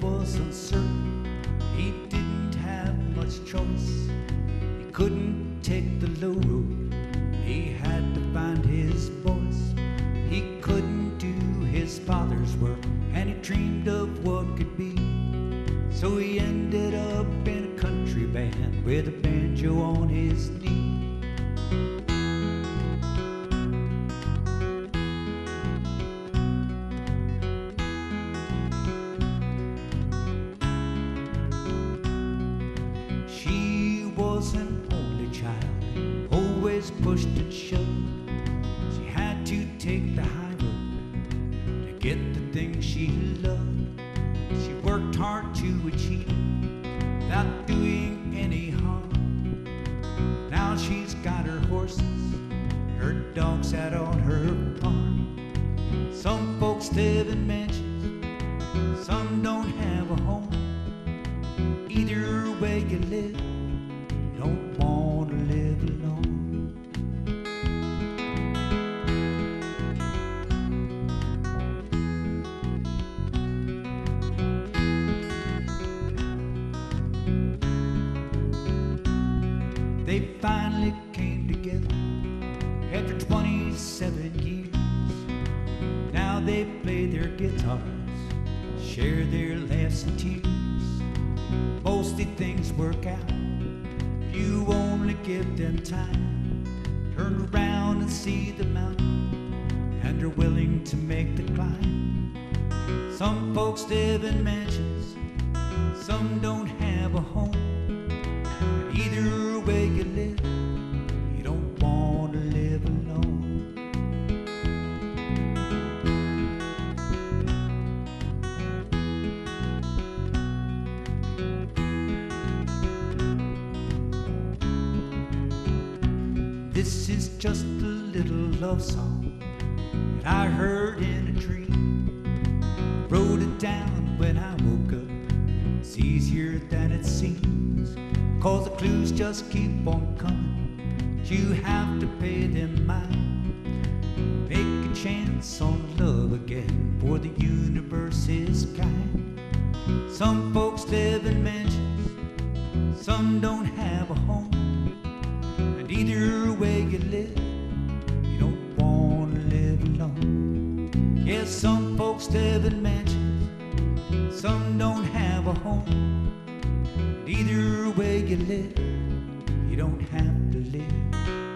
was uncertain. He didn't have much choice. He couldn't take the low road. He had to find his voice. He couldn't do his father's work, and he dreamed of what could be. So he ended up in a country band with a banjo on his knee. Always pushed and shoved. She had to take the high road to get the things she loved. She worked hard to achieve without doing any harm. Now she's got her horses, her dogs out on her farm. Some folks live in mansions, some don't have a home. Either way you live, They finally came together after 27 years. Now they play their guitars, share their laughs and tears. Mostly things work out. If you only give them time. Turn around and see the mountain, and are willing to make the climb. Some folks live in mansions, This is just a little love song that I heard in a dream. Wrote it down when I woke up. It's easier than it seems. Cause the clues just keep on coming. You have to pay them mind. Make a chance on love again, for the universe is kind. Some folks live in mansions, some don't have a home. And either way you live, you don't want to live alone. Yes, some folks live in mansions, some don't have a home. And either way you live, you don't have to live